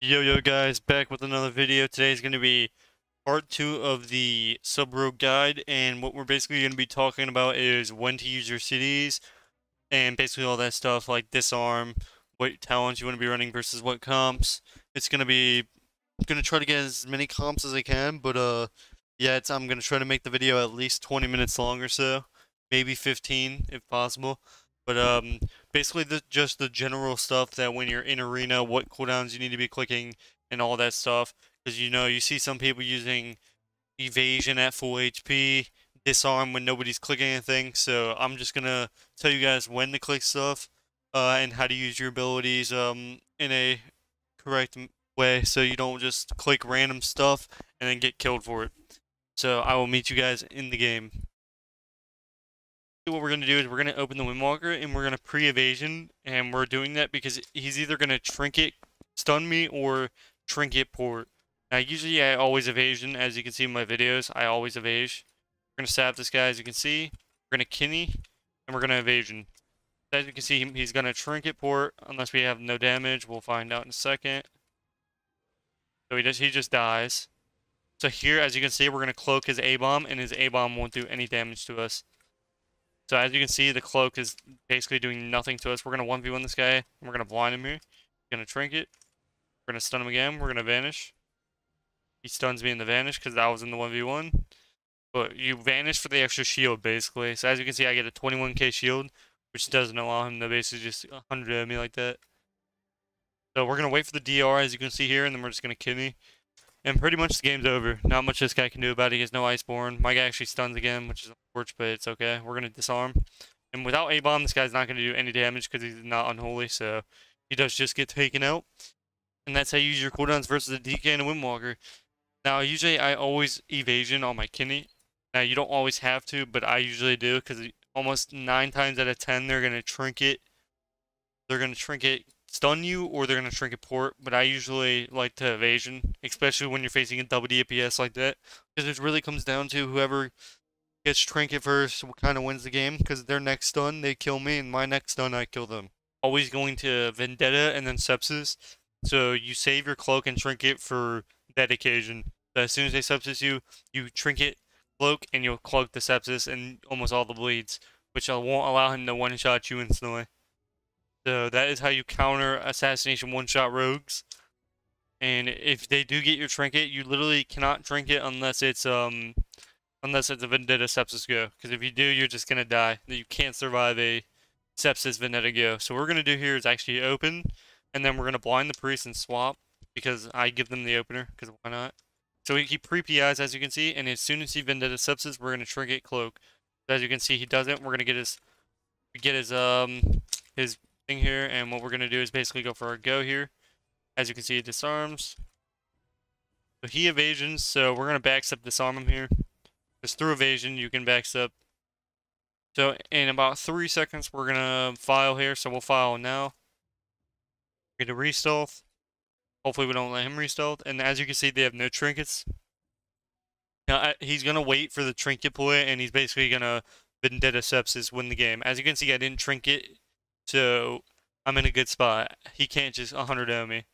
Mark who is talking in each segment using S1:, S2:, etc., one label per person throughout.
S1: Yo yo guys, back with another video. Today is going to be part 2 of the sub-rogue guide and what we're basically going to be talking about is when to use your CDs and basically all that stuff like disarm, what talents you want to be running versus what comps. It's going to be going to try to get as many comps as I can, but uh yeah, I'm going to try to make the video at least 20 minutes long or so, maybe 15 if possible. But um, basically, the, just the general stuff that when you're in arena, what cooldowns you need to be clicking and all that stuff. Because you know, you see some people using evasion at full HP, disarm when nobody's clicking anything. So I'm just gonna tell you guys when to click stuff uh, and how to use your abilities um, in a correct way, so you don't just click random stuff and then get killed for it. So I will meet you guys in the game what we're going to do is we're going to open the Windwalker and we're going to pre-evasion and we're doing that because he's either going to trinket stun me or trinket port. Now usually I always evasion as you can see in my videos I always evade. We're going to stab this guy as you can see. We're going to kinny and we're going to evasion. As you can see he's going to trinket port unless we have no damage. We'll find out in a second. So he just, he just dies. So here as you can see we're going to cloak his A-bomb and his A-bomb won't do any damage to us. So as you can see, the cloak is basically doing nothing to us. We're going to 1v1 this guy, we're going to blind him here. Going to trinket. We're going to stun him again. We're going to vanish. He stuns me in the vanish because that was in the 1v1. But you vanish for the extra shield, basically. So as you can see, I get a 21k shield, which doesn't allow him to basically just 100 me like that. So we're going to wait for the DR, as you can see here, and then we're just going to me. And pretty much the game's over. Not much this guy can do about it. He has no Icebound. My guy actually stuns again, which is unfortunate, but it's okay. We're going to disarm. And without A-bomb, this guy's not going to do any damage because he's not unholy, so he does just get taken out. And that's how you use your cooldowns versus the DK and a Windwalker. Now, usually I always evasion on my Kinny. Now, you don't always have to, but I usually do because almost 9 times out of 10, they're going to trinket. They're going to trinket stun you or they're going to trinket port, but I usually like to evasion, especially when you're facing a double DPS like that, because it really comes down to whoever gets trinket first kind of wins the game, because their next stun, they kill me, and my next stun, I kill them. Always going to Vendetta and then Sepsis, so you save your cloak and trinket for that occasion. So as soon as they Sepsis you, you trinket cloak and you'll cloak the Sepsis and almost all the bleeds, which I won't allow him to one-shot you instantly. So that is how you counter assassination one-shot rogues. And if they do get your trinket, you literally cannot drink it unless it's um unless it's a Vendetta Sepsis Go. Because if you do, you're just gonna die. You can't survive a Sepsis Vendetta Go. So what we're gonna do here is actually open, and then we're gonna blind the priest and swap because I give them the opener. Because why not? So we keep pre-PIs as you can see, and as soon as he Vendetta Sepsis, we're gonna trinket cloak. As you can see, he doesn't. We're gonna get his get his um his thing here, and what we're going to do is basically go for a go here. As you can see, it disarms. So he evasions, so we're going to backstep disarm him here. Just through evasion, you can backstep. So in about three seconds, we're going to file here, so we'll file now. Get a restealth. Hopefully we don't let him restealth. And as you can see, they have no trinkets. Now, he's going to wait for the trinket play, and he's basically going to Vendetta Sepsis win the game. As you can see, I didn't trinket so I'm in a good spot. He can't just 100 me.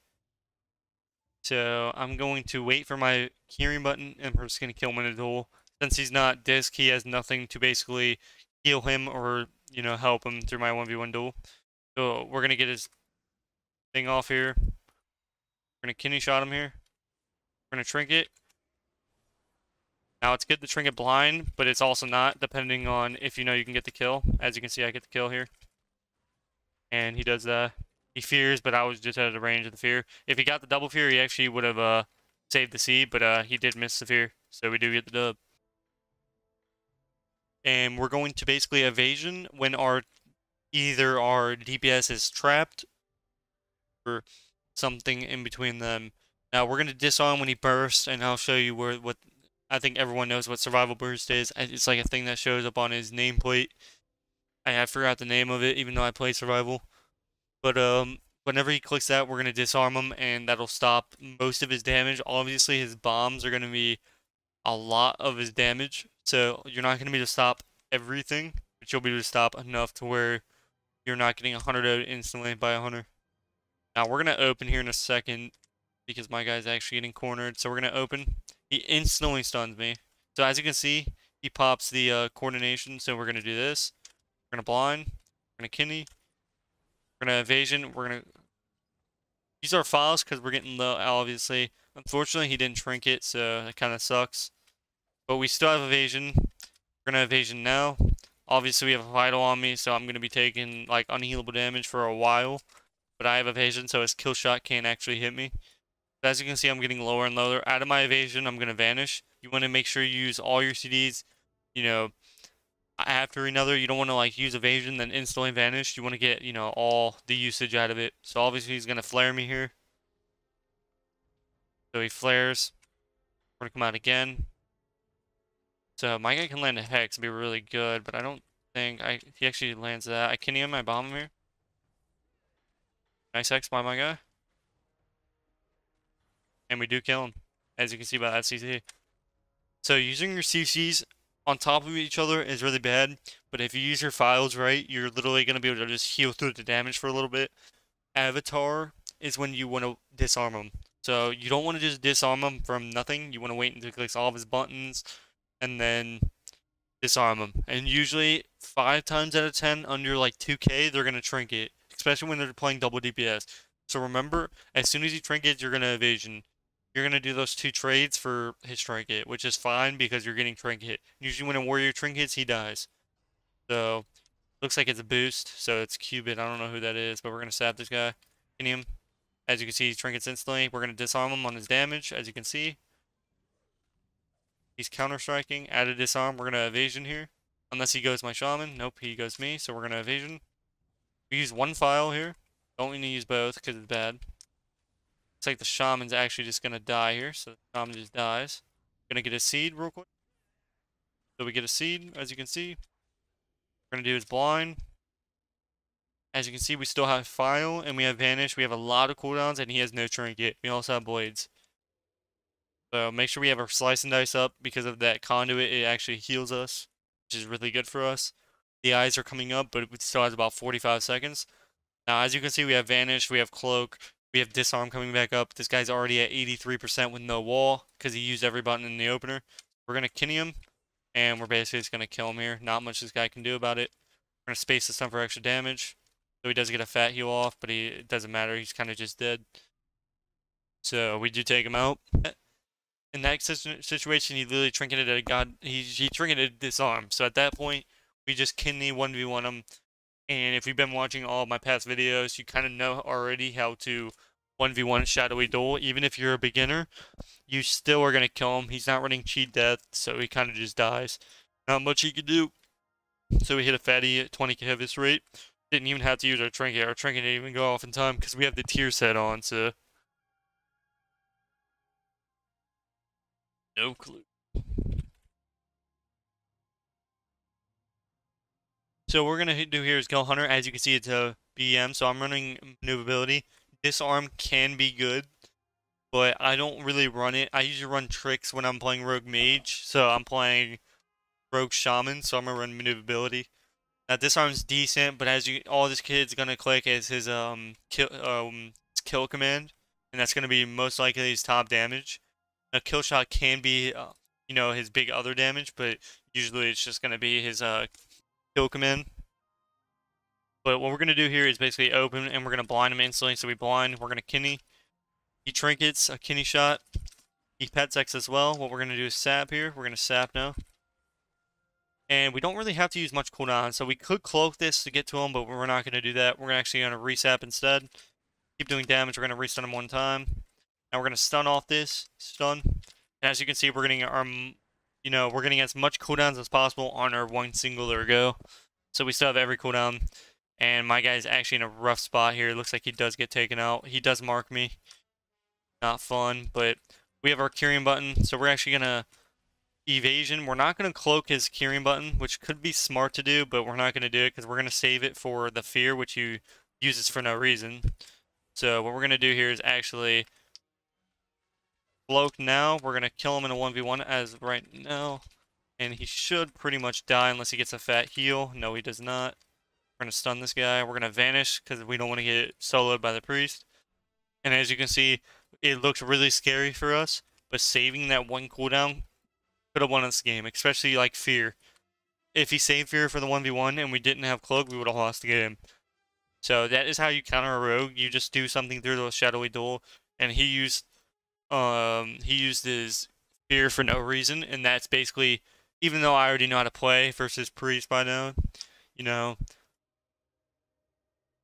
S1: So I'm going to wait for my healing button and we're just going to kill him in a duel. Since he's not disc, he has nothing to basically heal him or, you know, help him through my 1v1 duel. So we're going to get his thing off here. We're going to kidney shot him here. We're going to trinket. Now it's good to trinket blind, but it's also not, depending on if you know you can get the kill. As you can see, I get the kill here and he does that. He fears, but I was just out of the range of the fear. If he got the double fear, he actually would have uh, saved the seed, but uh, he did miss the fear, so we do get the dub. And we're going to basically evasion when our either our DPS is trapped or something in between them. Now we're going to disarm when he bursts, and I'll show you where what I think everyone knows what survival burst is. It's like a thing that shows up on his nameplate. I forgot the name of it, even though I play survival. But um, whenever he clicks that, we're gonna disarm him, and that'll stop most of his damage. Obviously, his bombs are gonna be a lot of his damage, so you're not gonna be able to stop everything, but you'll be able to stop enough to where you're not getting 100 out instantly by a hunter. Now we're gonna open here in a second, because my guy's actually getting cornered. So we're going to open. He instantly stuns me. So as you can see, he pops the uh, coordination. So we're going to do this. We're to blind. We're to kidney. We're to evasion. We're to use our files because we're getting low, obviously. Unfortunately, he didn't trinket, so that kind of sucks. But we still have evasion. We're to evasion now. Obviously, we have a vital on me, so I'm to be taking like unhealable damage for a while. But I have evasion, so his kill shot can't actually hit me. But as you can see, I'm getting lower and lower. Out of my evasion, I'm to vanish. You want to make sure you use all your CDs, you know, after another. You don't want to like use evasion, then instantly vanish. You want to get, you know, all the usage out of it. So obviously, he's going to flare me here. So he flares. We're going to come out again. So my guy can land a Hex and be really good, but I don't think I he actually lands that. I can him my bomb here. Nice Hex by my guy. And we do kill him, as you can see by that CC. So using your CCs on top of each other is really bad, but if you use your files right, you're literally going to be able to just heal through the damage for a little bit. Avatar is when you want to disarm him. So you don't want to just disarm him from nothing. You want to wait until he clicks all of his buttons and then disarm them. And usually, five times out of ten, under like 2k, they're going to trinket, especially when they're playing double DPS. So remember, as soon as you trinket, you're going to evasion. You're going to do those two trades for his trinket, which is fine because you're getting trinket. Usually when a warrior trinkets, he dies. So, looks like it's a boost, so it's Cubit. I don't know who that is, but we're going to stab this guy. him. As you can see, he trinkets instantly. We're going to disarm him on his damage, as you can see. He's counter-striking. Add a disarm. We're going to evasion here. Unless he goes my shaman. Nope, he goes me. So we're going to evasion. We use one file here. Don't need to use both because it's bad. Looks like the shaman's actually just going to die here. So the shaman just dies. Going to get a seed real quick. So we get a seed, as you can see. We're going to do is blind. As you can see, we still have file and we have vanish. We have a lot of cooldowns and he has no trinket. We also have blades. So make sure we have our slice and dice up because of that conduit. It actually heals us, which is really good for us. The eyes are coming up, but it still has about 45 seconds. Now, as you can see, we have Vanish, we have Cloak, we have Disarm coming back up. This guy's already at 83% with no wall because he used every button in the opener. We're going to Kinny him, and we're basically just going to kill him here. Not much this guy can do about it. We're going to space this stun for extra damage. So he does get a fat heal off, but he, it doesn't matter. He's kind of just dead. So we do take him out in that situation, he literally trinketed a god. He he trinketed disarm. So at that point, we just kidney one v one him. And if you've been watching all my past videos, you kind of know already how to 1v1 Shadowy Duel. Even if you're a beginner, you still are going to kill him. He's not running cheat death, so he kind of just dies. Not much he could do. So we hit a fatty at 20k hit this rate. Didn't even have to use our trinket. Our trinket didn't even go off in time because we have the tier set on, so No clue. So we're going to do here is Kill Hunter. As you can see, it's a BM, so I'm running Maneuverability. Disarm can be good, but I don't really run it. I usually run tricks when I'm playing Rogue Mage, so I'm playing Rogue Shaman, so I'm to run Maneuverability. Now, Disarm's decent, but as you, all this kid's going to click is his um kill, um, kill command, and that's going to be most likely his top damage a kill shot can be, uh, you know, his big other damage, but usually it's just going to be his uh, kill command. But what we're going to do here is basically open, and we're going to blind him instantly. So we blind, we're going to kidney. He trinkets, a kidney shot. He pets X as well. What we're going to do is sap here. We're going to sap now. And we don't really have to use much cooldown, so we could cloak this to get to him, but we're not going to do that. We're actually going to resap instead. Keep doing damage. We're going to restun him one time. Now we're going to stun off this, stun. And as you can see, we're getting our, you know, we're getting as much cooldowns as possible on our one singular go. So we still have every cooldown. And my guy's actually in a rough spot here. It looks like he does get taken out. He does mark me. Not fun, but we have our Kyrian button. So we're actually going to evasion. We're not going to cloak his Kyrian button, which could be smart to do, but we're not going to do it because we're going to save it for the fear, which you uses for no reason. So what we're going to do here is actually Cloak now. We're going to kill him in a 1v1 as right now. And he should pretty much die unless he gets a fat heal. No, he does not. We're going to stun this guy. We're going to vanish because we don't want to get soloed by the priest. And as you can see, it looks really scary for us, but saving that one cooldown could have won us the game, especially like Fear. If he saved Fear for the 1v1 and we didn't have Cloak, we would have lost the game. So that is how you counter a rogue. You just do something through the Shadowy Duel, and he used um he used his Fear for no reason, and that's basically even though I already know how to play versus Priest by now, you know,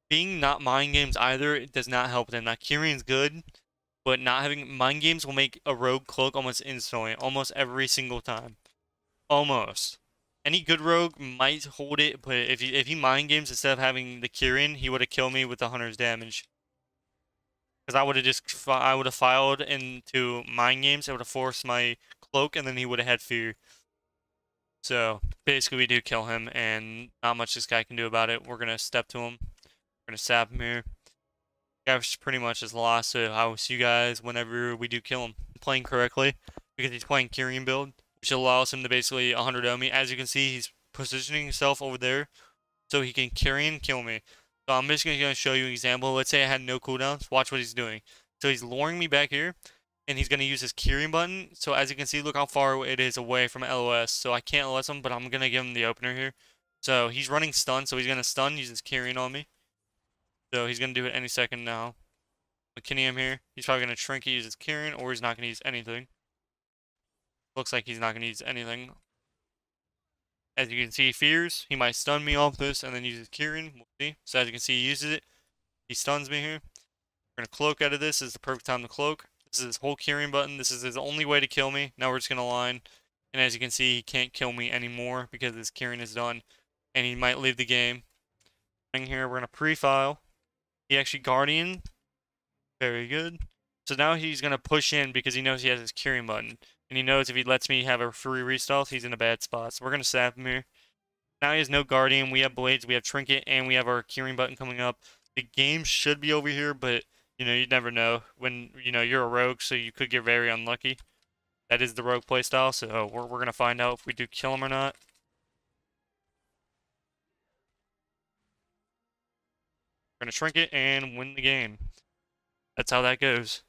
S1: being not mind games either it does not help them. Now Kyrian's good, but not having mind games will make a rogue cloak almost instantly, almost every single time. Almost. Any good rogue might hold it, but if he, if he mind games instead of having the Kyrian, he would have killed me with the hunter's damage. Because I would have just I would have filed into mind games. I would have forced my cloak, and then he would have had fear. So basically, we do kill him, and not much this guy can do about it. We're gonna step to him. We're gonna stab him here. Guy's pretty much is lost, so I will see you guys whenever we do kill him. Playing correctly, because he's playing Kyrian build, which allows him to basically 100 on me. As you can see, he's positioning himself over there, so he can Kyrian kill me. So I'm just gonna show you an example. Let's say I had no cooldowns. Watch what he's doing. So he's luring me back here, and he's going to use his Kyrian button. So as you can see, look how far it is away from LOS. So I can't LOS him, but I'm going to give him the opener here. So he's running stun, so he's going to stun, use his Kyrian on me. So he's going to do it any second now. McKinney here. He's probably going to Trinket, use his Kyrian, or he's not going to use anything. Looks like he's not going to use anything. As you can see, he fears. He might stun me off this and then use his Kyrian. We'll see. So as you can see, he uses it. He stuns me here. We're going to cloak out of this. this is the perfect time to cloak. This is his whole Kyrian button. This is his only way to kill me. Now we're just going to line. And as you can see, he can't kill me anymore because his Kyrian is done. And he might leave the game. Here, we're going to pre-file. He actually Guardian. Very good. So now he's going to push in because he knows he has his Kyrian button. And he knows if he lets me have a free restyle, he's in a bad spot. So we're going to sap him here. Now he has no Guardian. We have Blades, we have Trinket, and we have our Curing button coming up. The game should be over here, but you know, you never know when, you know, you're a rogue, so you could get very unlucky. That is the rogue playstyle, so oh, we're, we're going to find out if we do kill him or not. We're going to shrink it and win the game. That's how that goes.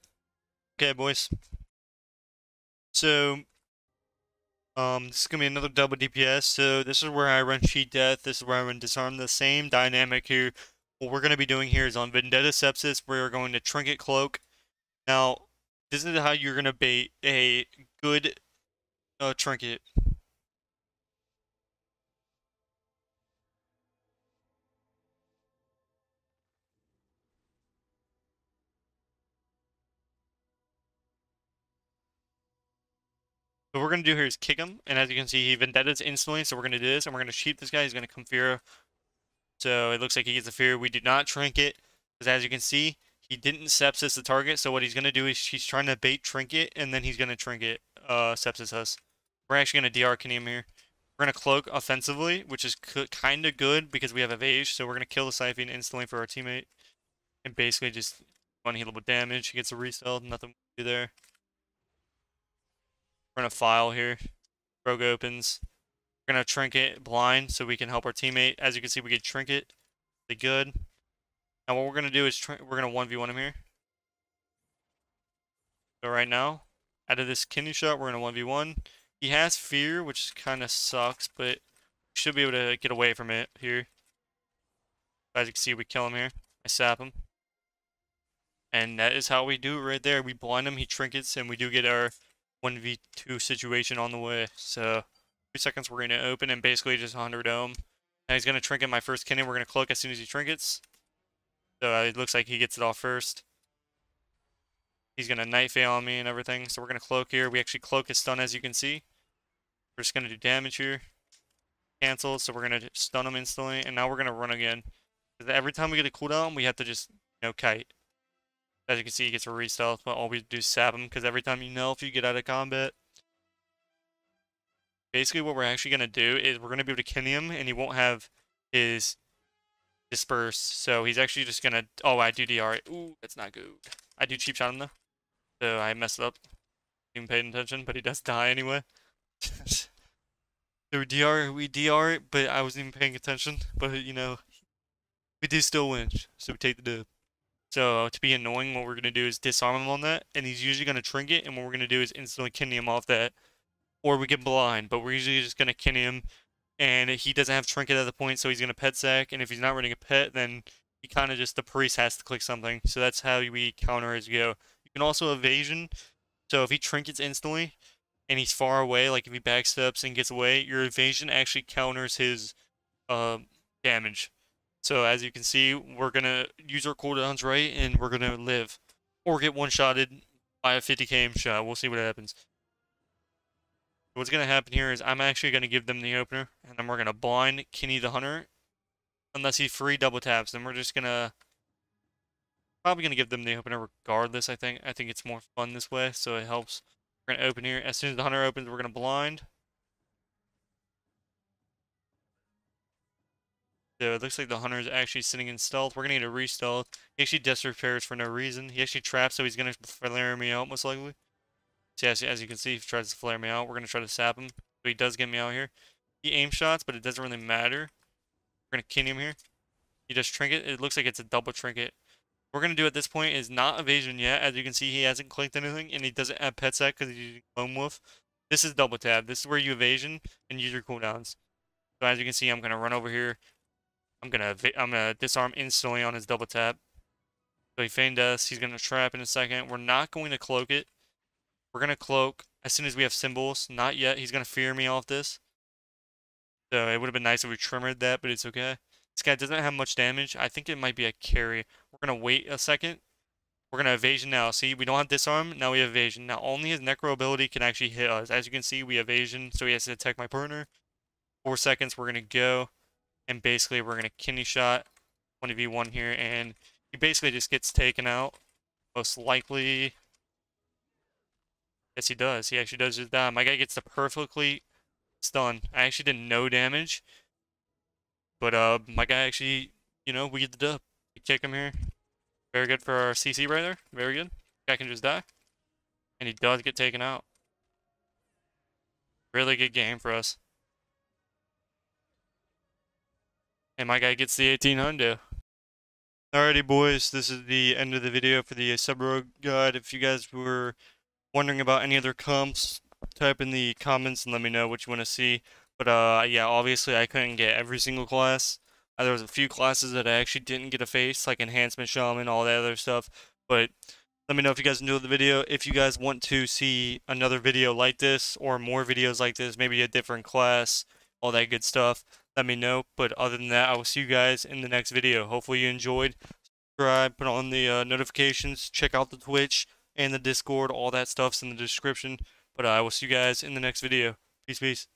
S1: Okay, boys. So, um, this is going to be another double DPS. So, this is where I run Cheat Death. This is where I run Disarm. The same dynamic here what we're going to be doing here is on Vendetta Sepsis, we're going to Trinket Cloak. Now, this is how you're going to bait a good uh, Trinket. What we're going to do here is kick him, and as you can see, he Vendetta's instantly, so we're going to do this, and we're going to cheat this guy. He's going to Confira so it looks like he gets a fear. We do not Trinket, because as you can see, he didn't sepsis the target. So what he's going to do is he's trying to bait Trinket, and then he's going to Trinket uh, sepsis us. We're actually going to DR Kinium here. We're going to Cloak offensively, which is kind of good because we have Evage. So we're going to kill the Siphon instantly for our teammate. And basically just unhealable damage. He gets a resell. Nothing to do there. We're going to file here. Rogue opens. We're going to trinket blind so we can help our teammate. As you can see, we get trinket. They good. Now what we're going to do is we're going to 1v1 him here. So right now, out of this kidney shot, we're going to 1v1. He has fear, which kind of sucks, but should be able to get away from it here. As you can see, we kill him here. I sap him. And that is how we do it right there. We blind him, he trinkets, and we do get our 1v2 situation on the way. So two seconds, we're going to open and basically just 100 ohm. Now he's going to trinket my first kidney. We're going to cloak as soon as he trinkets. So uh, it looks like he gets it off first. He's going to Night Veil on me and everything. So we're going to cloak here. We actually cloak his stun as you can see. We're just going to do damage here. Cancel. So we're going to stun him instantly. And now we're going to run again. Every time we get a cooldown, we have to just, you know, kite. As you can see, he gets a restealth, but all we do sap him, because every time you know if you get out of combat, basically what we're actually going to do is we're going to be able to kill him and he won't have his disperse. So he's actually just going to... Oh, I do DR. Ooh, that's not good. I do cheap shot him though. So I messed up. Even paid attention, but he does die anyway. so we DR, we DR but I wasn't even paying attention. But, you know, we do still win. So we take the dub. So to be annoying, what we're going to do is disarm him on that, and he's usually going to trinket, and what we're going to do is instantly kidney him off that, or we get blind, but we're usually just going to kidney him, and he doesn't have trinket at the point, so he's going to pet sack, and if he's not running a pet, then he kind of just, the priest has to click something, so that's how we counter his go. You can also evasion, so if he trinkets instantly, and he's far away, like if he backsteps and gets away, your evasion actually counters his uh, damage. So as you can see, we're going to use our cooldowns right, and we're going to live. Or get one-shotted by a 50 km shot. We'll see what happens. What's going to happen here is I'm actually going to give them the opener, and then we're going to blind Kenny the Hunter. Unless he free double taps, then we're just going to... Probably going to give them the opener regardless, I think. I think it's more fun this way, so it helps. We're going to open here. As soon as the Hunter opens, we're going to blind. So it looks like the hunter is actually sitting in stealth. We're going to need a re-stealth. He actually repairs for no reason. He actually traps, so he's going to flare me out, most likely. So as, as you can see, he tries to flare me out. We're going to try to sap him. So he does get me out here. He aim shots, but it doesn't really matter. We're going to kin him here. He does trinket. It looks like it's a double trinket. What we're going to do at this point is not evasion yet. As you can see, he hasn't clicked anything, and he doesn't have pet sack because he's using Lone Wolf. This is double tap. This is where you evasion and use your cooldowns. So as you can see, I'm going to run over here. I'm gonna I'm gonna disarm instantly on his double tap. So he feigned us. He's gonna trap in a second. We're not going to cloak it. We're gonna cloak as soon as we have symbols. Not yet. He's gonna fear me off this. So it would have been nice if we trimmered that, but it's okay. This guy doesn't have much damage. I think it might be a carry. We're gonna wait a second. We're gonna evasion now. See, we don't have disarm. Now we have evasion. Now only his necro ability can actually hit us. As you can see, we evasion, so he has to attack my partner. Four seconds. We're gonna go and basically we're going to kidney shot 1v1 here, and he basically just gets taken out. Most likely, yes he does. He actually does just die. My guy gets the perfectly stun. I actually did no damage, but uh, my guy actually, you know, we get the dub. We kick him here. Very good for our CC right there. Very good. Guy can just die. And he does get taken out. Really good game for us. And my guy gets the 18 Hundo. Alrighty boys, this is the end of the video for the sub guide. If you guys were wondering about any other comps, type in the comments and let me know what you want to see. But uh, yeah, obviously I couldn't get every single class. Uh, there was a few classes that I actually didn't get a face, like Enhancement Shaman, all that other stuff. But let me know if you guys enjoyed the video. If you guys want to see another video like this, or more videos like this, maybe a different class, all that good stuff let me know. But other than that, I will see you guys in the next video. Hopefully you enjoyed. Subscribe, put on the uh, notifications, check out the Twitch and the Discord. All that stuff's in the description. But I will see you guys in the next video. Peace, peace.